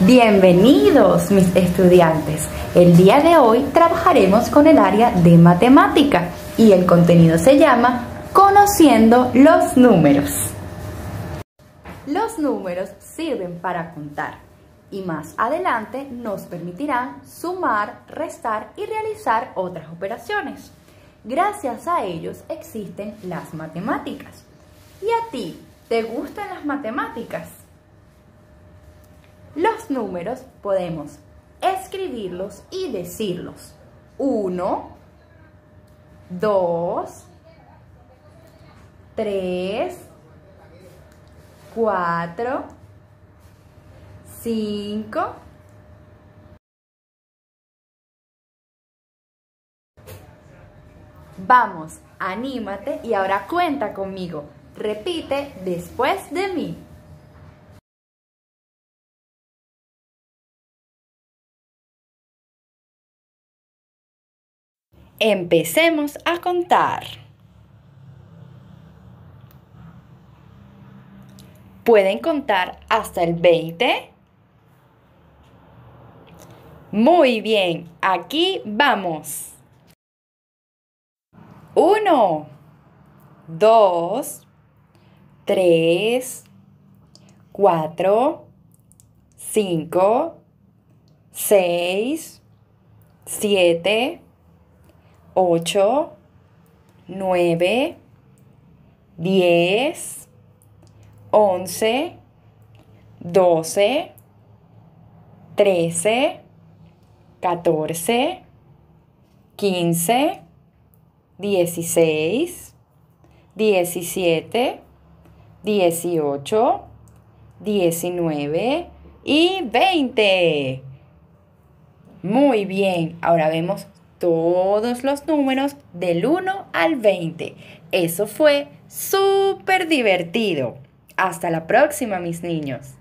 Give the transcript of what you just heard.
Bienvenidos mis estudiantes. El día de hoy trabajaremos con el área de matemática y el contenido se llama Conociendo los números. Los números sirven para contar y más adelante nos permitirán sumar, restar y realizar otras operaciones. Gracias a ellos existen las matemáticas. ¿Y a ti? ¿Te gustan las matemáticas? Los números podemos escribirlos y decirlos. 1, 2, 3, 4, 5, Vamos, anímate y ahora cuenta conmigo. Repite después de mí. Empecemos a contar. ¿Pueden contar hasta el 20? Muy bien, aquí vamos. 1, 2, 3, 4, 5, 6, 7, 8, 9, 10, 11, 12, 13, 14, 15, 16, 17, 18, 19 y 20. Muy bien, ahora vemos todos los números del 1 al 20. Eso fue súper divertido. Hasta la próxima, mis niños.